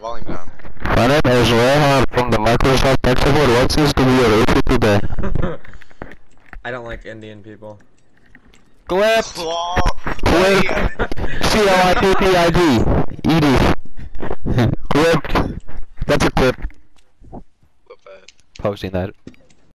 The volume down. My name is Rohan from the Microsoft Tech Support. What seems to be your issue today? I don't like Indian people. Clip! Claw. Clip! C-L-I-P-P-I-G. Eddie. Clip. That's a clip. Posting that.